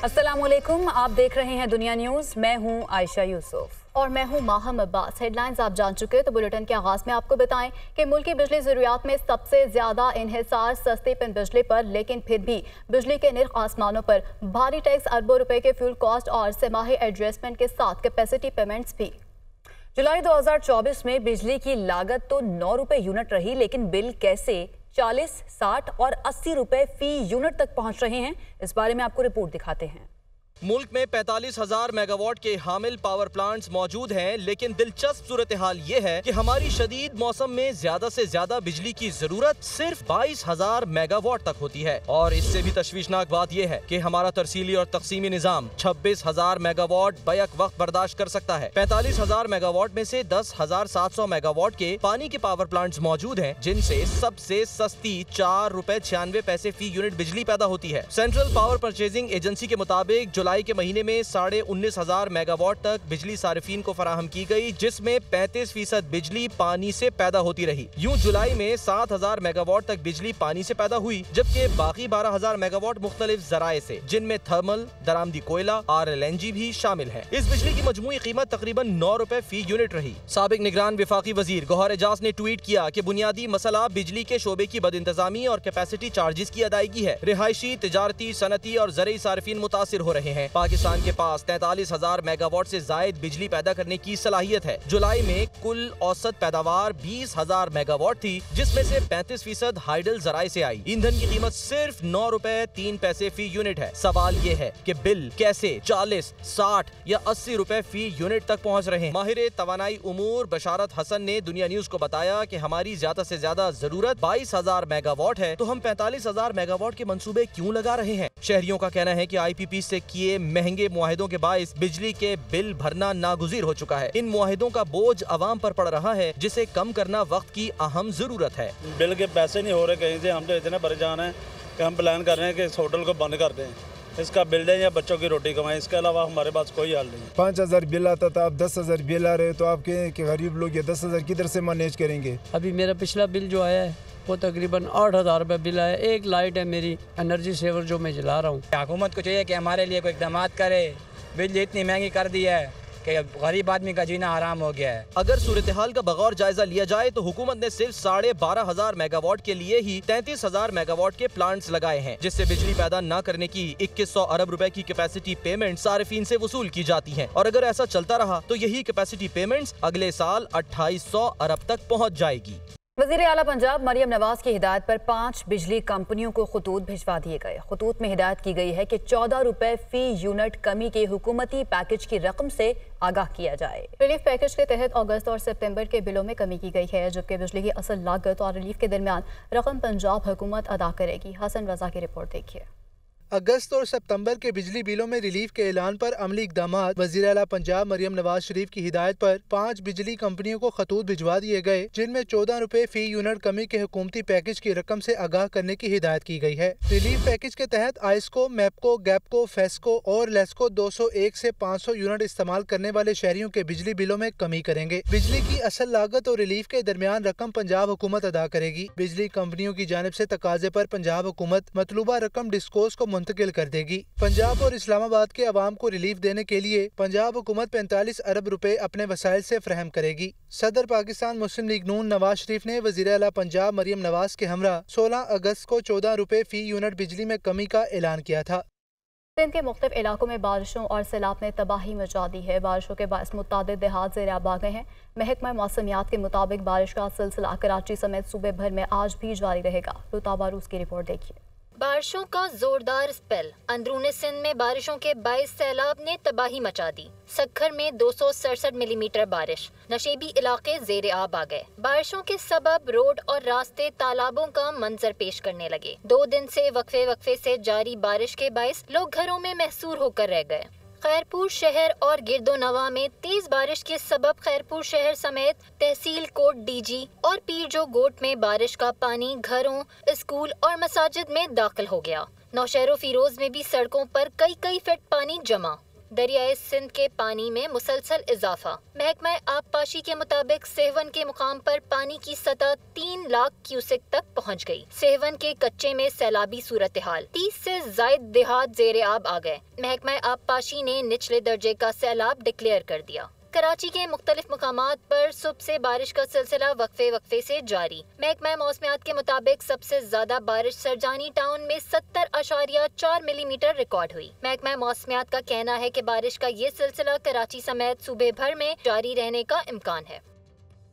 वालेकुम आप देख रहे हैं दुनिया न्यूज़। मैं हूँ आयशा यूसुफ। और मैं हूँ माहम अब्बास। हेडलाइंस आप जान चुके हैं तो बुलेटिन के आगाज़ में आपको बताएँ कि मुल्क की बिजली जरूरियात में सबसे ज़्यादा इन्हिसार सस्ते पिन बिजली पर, लेकिन फिर भी बिजली के निर्ख आसमानों पर भारी टैक्स, अरबों रुपए के फ्यूल कॉस्ट और समाही एडजस्टमेंट के साथ कैपेसिटी पेमेंट्स भी। जुलाई 2024 में बिजली की लागत तो नौ रुपए यूनिट रही, लेकिन बिल कैसे 40, 60 और 80 रुपए फ़ी यूनिट तक पहुँच रहे हैं। इस बारे में आपको रिपोर्ट दिखाते हैं। मुल्क में पैतालीस हज़ार मेगावाट के हामिल पावर प्लांट्स मौजूद हैं, लेकिन दिलचस्प सूरत हाल ये है कि हमारी शदीद मौसम में ज़्यादा से ज़्यादा बिजली की ज़रूरत सिर्फ़ बाईस हज़ार मेगावाट तक होती है। और इससे भी तशवीशनाक बात यह है कि हमारा तरसीली और तकसीमी निज़ाम छब्बीस हज़ार मेगावाट बैक वक्त बर्दाश्त कर सकता है। पैंतालीस हज़ार मेगावाट में से दस हज़ार सात सौ मेगावाट के पानी के पावर प्लांट मौजूद है, जिनसे सबसे सस्ती चार रूपए छियानवे पैसे फ़ी यूनिट बिजली पैदा होती है। सेंट्रल पावर परचेजिंग एजेंसी के मुताबिक जुलाई के महीने में साढ़े उन्नीस हज़ार मेगावाट तक बिजली सार्फिन को फराहम की गई, जिसमें पैंतीस फ़ीसद बिजली पानी से पैदा होती रही। यूँ जुलाई में सात हज़ार मेगावाट तक बिजली पानी से पैदा हुई, जबकि बाकी बारह हज़ार मेगावाट मुख्तलिफ़ जराये से, जिनमें थर्मल, दरामदी कोयला, आर एल भी शामिल है। इस बिजली की मजमू कीमत तकरीबन नौ रूपए फ़ी यूनिट रही। सबक निगरान विफाकी वज़ीर गौहर एजाज ने ट्वीट किया की बुनियादी मसला बिजली के शोबे की बद इंतजामी और कैपेसिटी चार्जेस की अदायगी है। रिहायशी, तजारती सनती और ज़रिए सार्फिन मुतासर हो रहे हैं। पाकिस्तान के पास तैतालीस हज़ार मेगावाट से जायद बिजली पैदा करने की सलाहियत है। जुलाई में कुल औसत पैदावार बीस हज़ार मेगावाट थी, जिसमें से पैंतीस फ़ीसद हाइडल जराये से आई। ईंधन की कीमत सिर्फ़ नौ रूपए तीन पैसे फ़ी यूनिट है। सवाल ये है कि बिल कैसे चालीस, साठ या अस्सी रूपए फ़ी यूनिट तक पहुँच रहे हैं? माहिर तवानाई उमूर बशारत हसन ने दुनिया न्यूज़ को बताया की हमारी ज़्यादा ऐसी ज़्यादा ज़रूरत बाईस हज़ार मेगावाट है तो हम पैंतालीस हज़ार मेगावाट के मनसूबे क्यूँ लगा रहे हैं? शहरियों का कहना है कि आईपीपी से किए महँगे मुआहदों के बायस बिजली के बिल भरना नागुजीर हो चुका है। इन मुआहदों का बोझ आवाम पर पड़ रहा है, जिसे कम करना वक्त की अहम ज़रूरत है। बिल के पैसे नहीं हो रहे, कहीं से हम तो इतने परेशान हैं कि हम प्लान कर रहे हैं कि इस होटल को बंद कर दें। इसका बिल दें या बच्चों की रोटी कमाएँ इसके अलावा हमारे पास कोई हाल नहीं। पाँच हज़ार बिल आता था आप दस हज़ार बिल आ रहे तो आप कहें कि गरीब लोग ये दस हज़ार किधर से मैनेज करेंगे? अभी मेरा पिछला बिल जो आया है वो तकरीबन आठ हज़ार रुपये बिल आया एक लाइट है मेरी एनर्जी सेवर जो मैं जला रहा हूँ। हुकूमत को चाहिए कि हमारे लिए कोई इकदाम करे। बिजली इतनी महँगी कर दी है। कि गरीब आदमी का जीना आराम हो गया है। अगर सूरत हाल का बगौर जायजा लिया जाए तो हुकूमत ने सिर्फ़ साढ़े बारह हज़ार मेगावाट के लिए ही तैतीस हज़ार मेगावाट के प्लांट्स लगाए हैं, जिससे बिजली पैदा न करने की इक्कीस सौ अरब रुपए की कैपेसिटी पेमेंट सार्फिन से वसूल की जाती है। और अगर ऐसा चलता रहा तो यही कैपेसिटी पेमेंट अगले साल अट्ठाईस सौ अरब तक पहुँच जाएगी। वज़ीर अला पंजाब मरियम नवाज़ की हिदायत पर पाँच बिजली कंपनियों को खतूत भिजवा दिए गए। खतूत में हिदायत की गई है कि चौदह रुपए फ़ी यूनिट कमी के हुकूमती पैकेज की रकम से आगाह किया जाए। रिलीफ पैकेज के तहत अगस्त और सितंबर के बिलों में कमी की गई है, जबकि बिजली की असल लागत और रिलीफ के दरमियान रकम पंजाब हुकूमत अदा करेगी। हसन रजा की रिपोर्ट देखिए। अगस्त और सितंबर के बिजली बिलों में रिलीफ के ऐलान पर अमली इकदाम वजी अला पंजाब मरियम नवाज़ शरीफ की हिदायत पर पाँच बिजली कंपनियों को खतूत भिजवा दिए गए, जिनमें चौदह रूपए फ़ी यूनिट कमी के हुकूमती पैकेज की रकम से आगाह करने की हिदायत की गई है। रिलीफ पैकेज के तहत आइसको, मैपको, गैपको, फेस्को और लेस्को दो सौ एक ऐसी पाँच सौ यूनिट इस्तेमाल करने वाले शहरियों के बिजली बिलों में कमी करेंगे। बिजली की असल लागत और रिलीफ के दरमियान रकम पंजाब हुकूमत अदा करेगी। बिजली कंपनियों की जानब ऐसी तकाजे आरोप पंजाब हुकूमत मतलूबा रकम डिस्कोस को मुंतकिल कर देगी। पंजाब और इस्लामाबाद के अवाम को रिलीफ देने के लिए पंजाब हुकूमत पैंतालीस अरब रुपए अपने वसाइल से फ्राहम करेगी। सदर पाकिस्तान मुस्लिम लीग नून नवाज़ शरीफ ने वज़ीर अला पंजाब मरियम नवाज़ के हमरा सोलह अगस्त को चौदह रुपए फ़ी यूनिट बिजली में कमी का ऐलान किया था। सिंध के मुख्त इलाकों में बारिशों और सैलाब ने तबाही मचा दी है। बारिशों के बायस मुताद देहात जेर आ गए हैं। महकमा मौसमियात के मुताबिक बारिश का सिलसिला कराची समेत सूबे भर में आज भी जारी रहेगा। रुताबारूस की रिपोर्ट देखिए। बारिशों का जोरदार स्पेल। अंदरूनी सिंध में बारिशों के बाईस सैलाब ने तबाही मचा दी। सखर में दो सौ सड़सठ मिलीमीटर बारिश। नशेबी इलाके जेर आब आ गए। बारिशों के सबब रोड और रास्ते तालाबों का मंजर पेश करने लगे। दो दिन से वक्फे वक्फे से जारी बारिश के बायस लोग घरों में महसूर होकर रह गए। खैरपुर शहर और गिरदो नवा में तेज बारिश के सबब खैरपुर शहर समेत तहसील कोट, डीजी और पीरजो गोट में बारिश का पानी घरों, स्कूल और मसाजिद में दाखिल हो गया। नौशहरों फिरोज में भी सड़कों पर कई कई फिट पानी जमा। दरियाए सिंध के पानी में मुसलसल इजाफा। महकमा आबपाशी के मुताबिक सेहवन के मुकाम पर पानी की सतह तीन लाख क्यूसिक तक पहुँच गई। सेहवन के कच्चे में सैलाबी सूरत हाल तीस से जायद देहात जेर आब आ गए। महकमा आबपाशी ने निचले दर्जे का सैलाब डिक्लेयर कर दिया। कराची के मुख्तलिफ़ मकाम पर सुबह से बारिश का सिलसिला वक्फे वक्फे से जारी। महकमा मौसमियात के मुताबिक सबसे ज़्यादा बारिश सरजानी टाउन में सत्तर अशारिया चार मिलीमीटर रिकॉर्ड हुई। महकमा मौसमियात का कहना है की बारिश का ये सिलसिला कराची समेत सूबे भर में जारी रहने का इम्कान है।